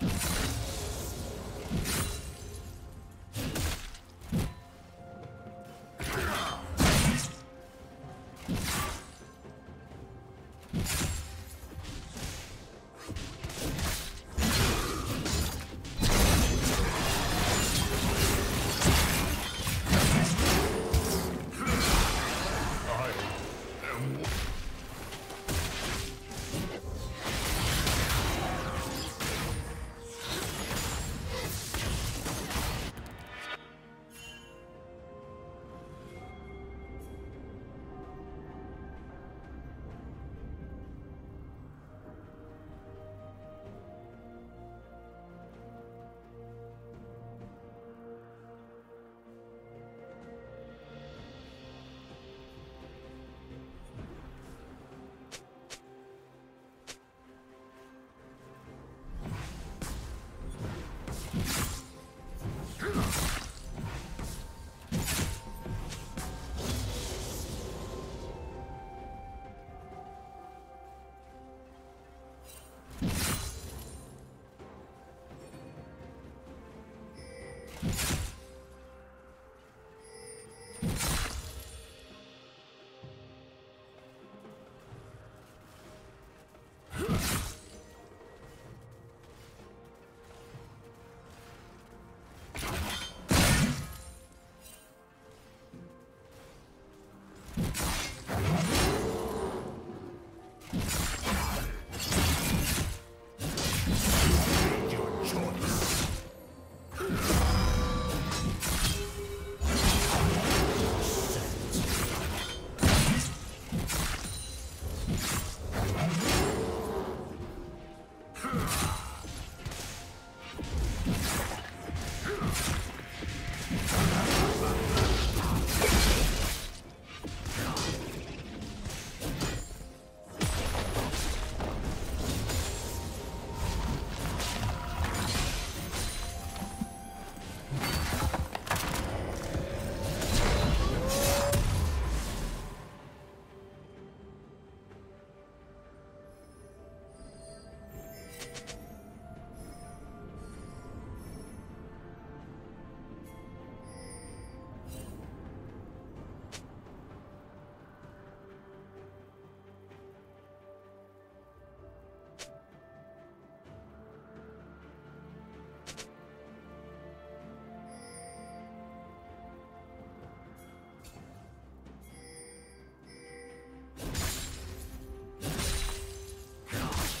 Blood. you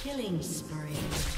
Killing spree.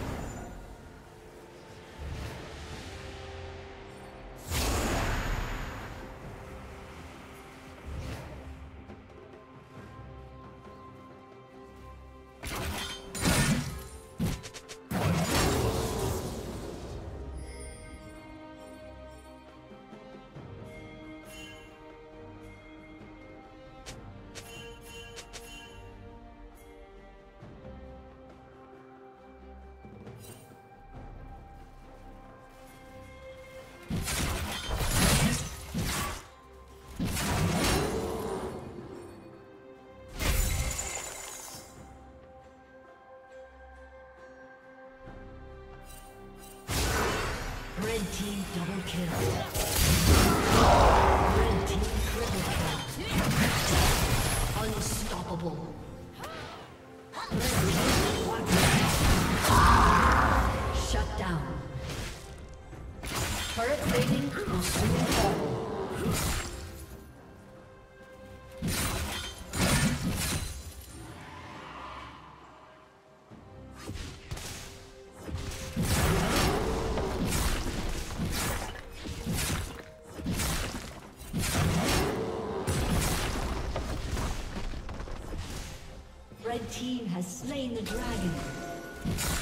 Team double kill. Red team triple kill. Unstoppable. Turret plating will soon fall. Slain the dragon.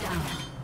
Down.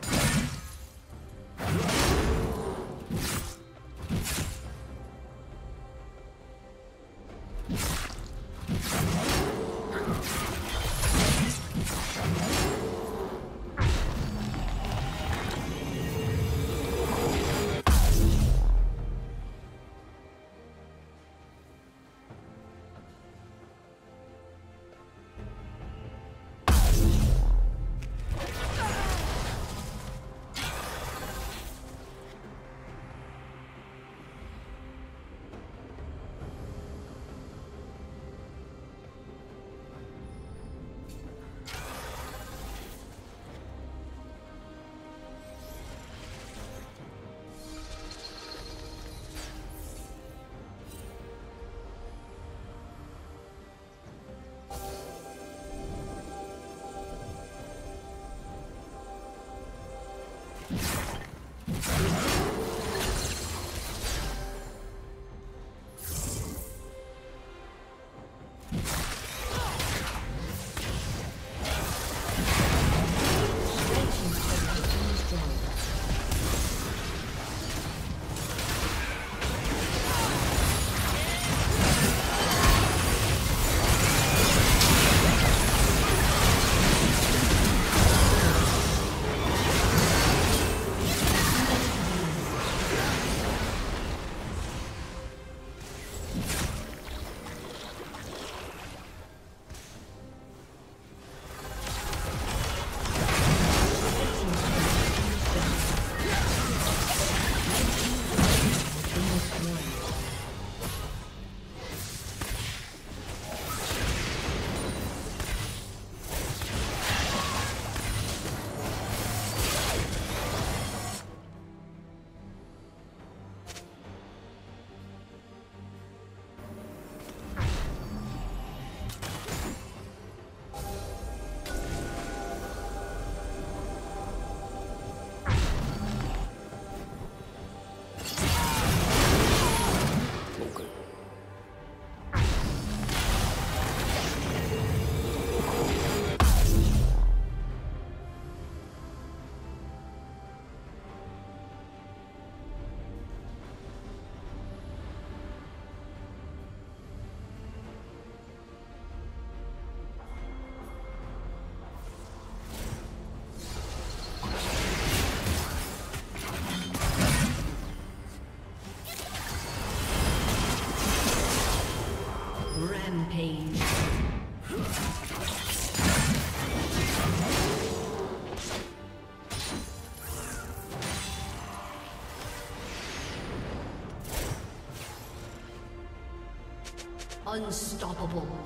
Unstoppable.